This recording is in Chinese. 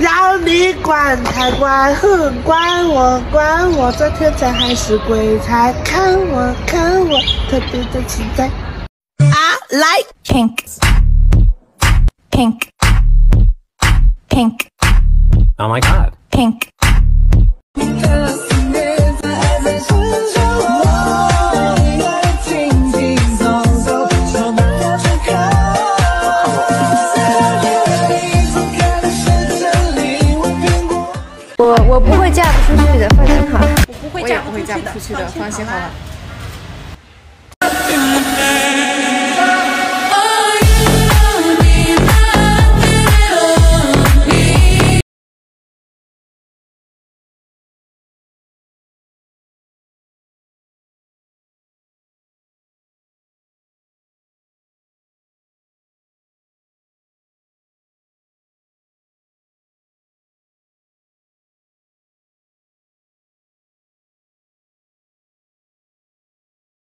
让你管他管，哼，管我管我，这天才还是鬼才，看我看我，特别的期待。I like pink, pink, pink, Oh my god. pink. 我我不会嫁不出去的，放心好了。我也不会嫁不出去的，放心好了。